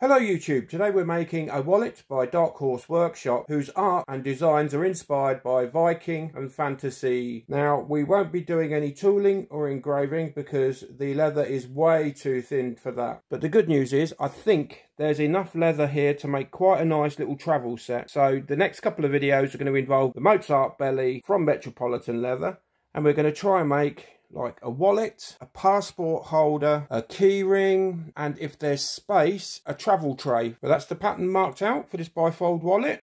Hello YouTube, today we're making a wallet by Dark Horse Workshop whose art and designs are inspired by Viking and fantasy. Now we won't be doing any tooling or engraving because the leather is way too thin for that. But the good news is I think there's enough leather here to make quite a nice little travel set. So the next couple of videos are going to involve the Mozart belly from Metropolitan Leather and we're going to try and make like a wallet, a passport holder, a keyring, and if there's space, a travel tray. But that's the pattern marked out for this bifold wallet.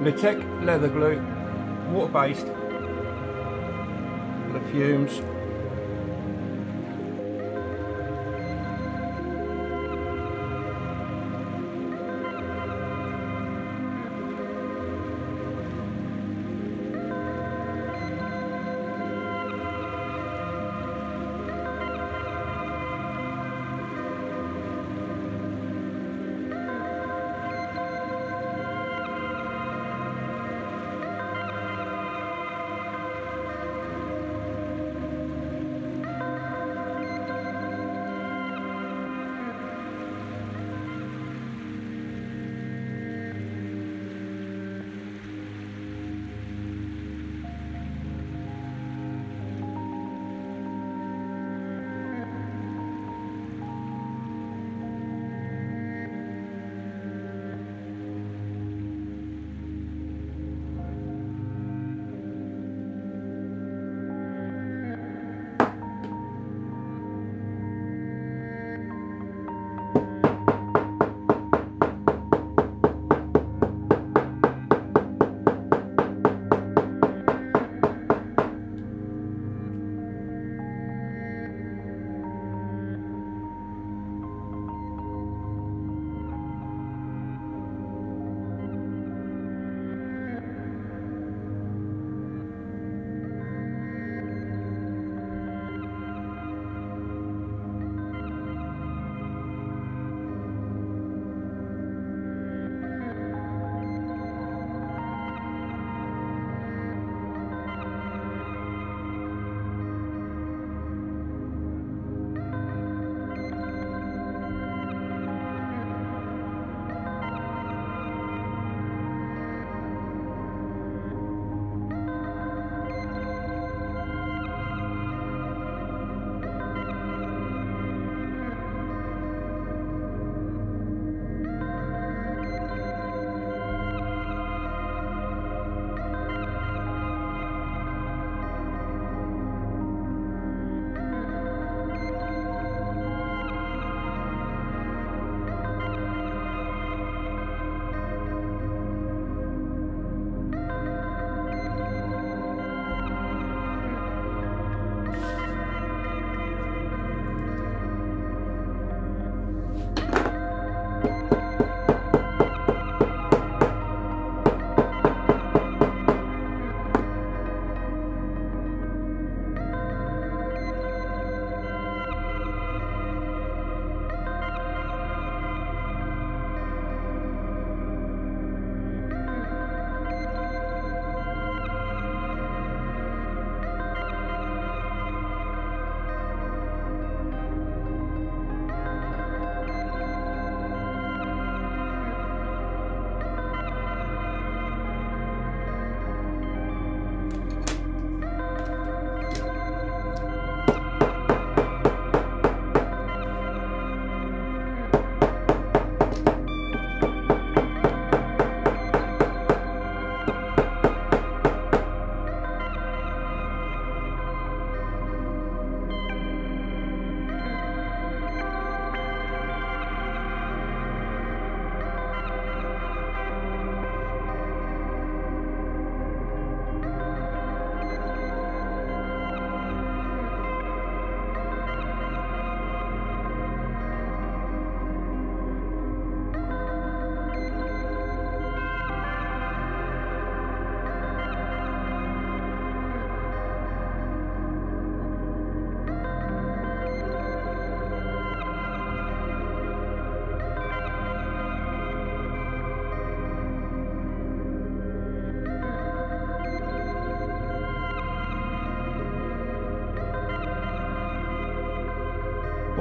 LeTech leather glue, water based, the fumes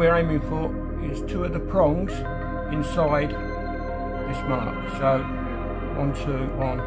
we're aiming for is two of the prongs inside this mark. So one, two, one,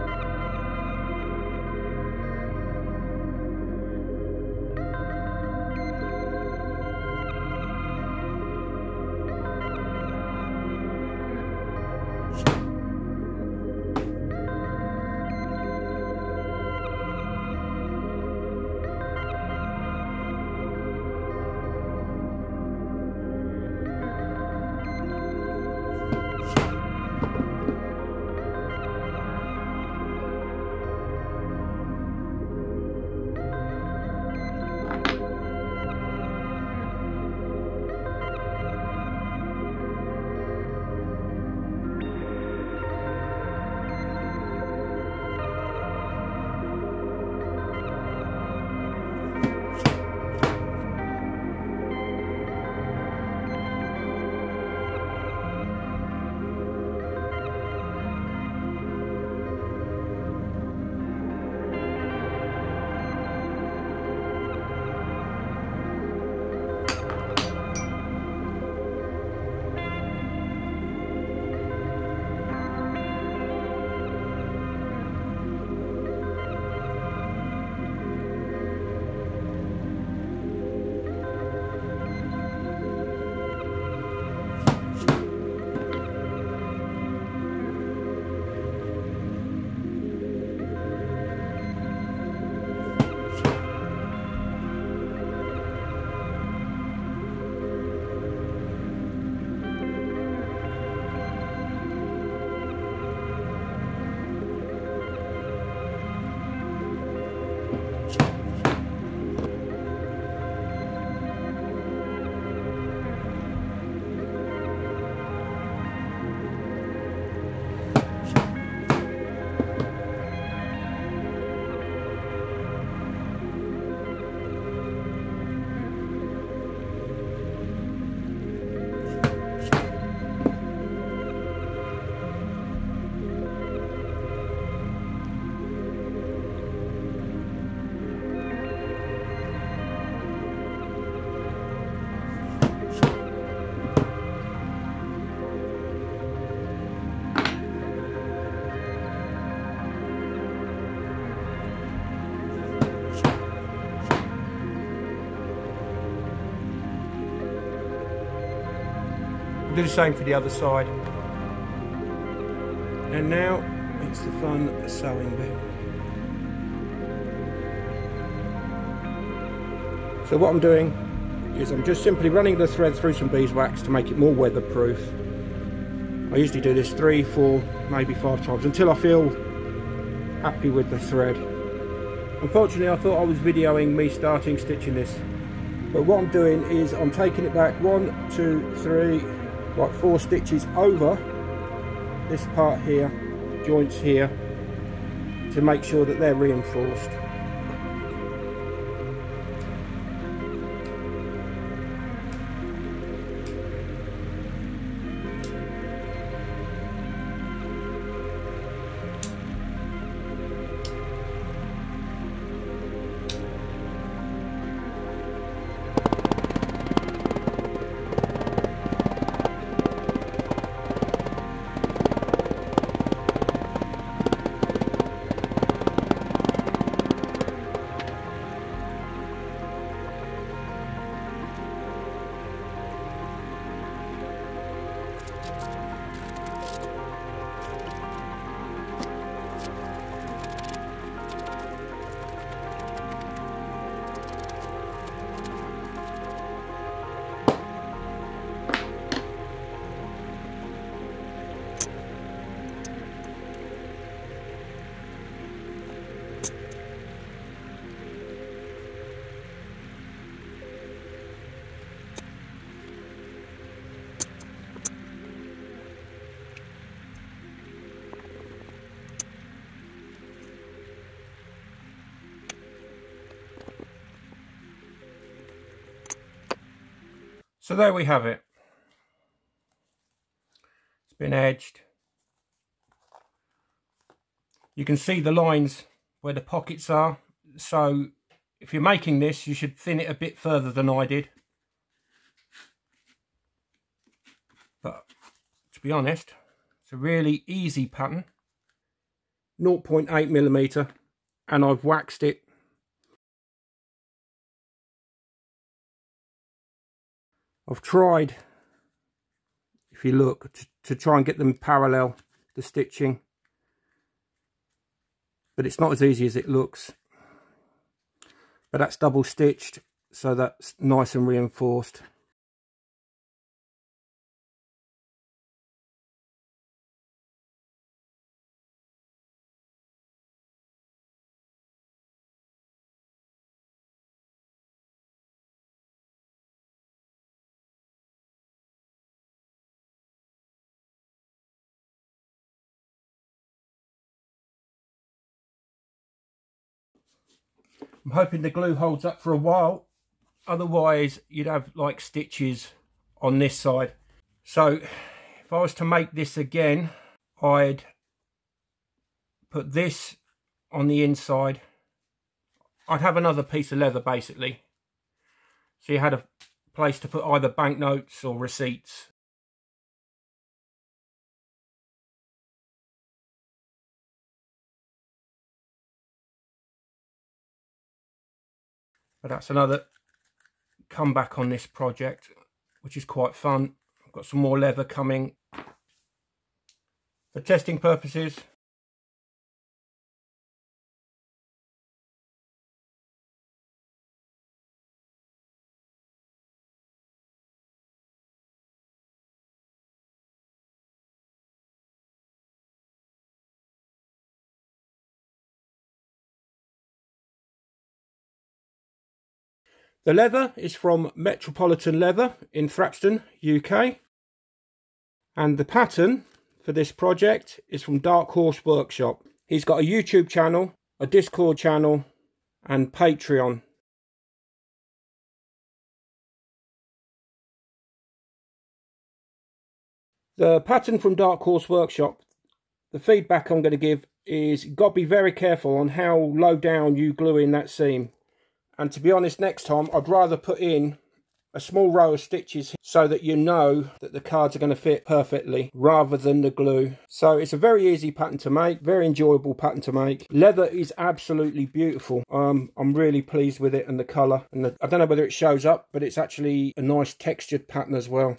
do the same for the other side. And now it's the fun sewing bit. So what I'm doing is I'm just simply running the thread through some beeswax to make it more weatherproof. I usually do this three, four, maybe five times until I feel happy with the thread. Unfortunately I thought I was videoing me starting stitching this but what I'm doing is I'm taking it back one, two, three, like four stitches over. This part here joints here to make sure that they're reinforced So there we have it. It's been edged. You can see the lines where the pockets are. So if you're making this, you should thin it a bit further than I did. But to be honest, it's a really easy pattern. 0.8 millimeter and I've waxed it I've tried if you look to, to try and get them parallel the stitching. But it's not as easy as it looks. But that's double stitched so that's nice and reinforced I'm hoping the glue holds up for a while. Otherwise, you'd have like stitches on this side. So if I was to make this again, I'd put this on the inside. I'd have another piece of leather basically. So you had a place to put either banknotes or receipts But that's another comeback on this project, which is quite fun. I've got some more leather coming for testing purposes. The leather is from Metropolitan Leather in Thrapston, UK. And the pattern for this project is from Dark Horse Workshop. He's got a YouTube channel, a Discord channel, and Patreon. The pattern from Dark Horse Workshop, the feedback I'm going to give is you've got to be very careful on how low down you glue in that seam. And to be honest, next time I'd rather put in a small row of stitches so that you know that the cards are going to fit perfectly rather than the glue. So it's a very easy pattern to make, very enjoyable pattern to make. Leather is absolutely beautiful. Um, I'm really pleased with it and the colour. And the, I don't know whether it shows up, but it's actually a nice textured pattern as well.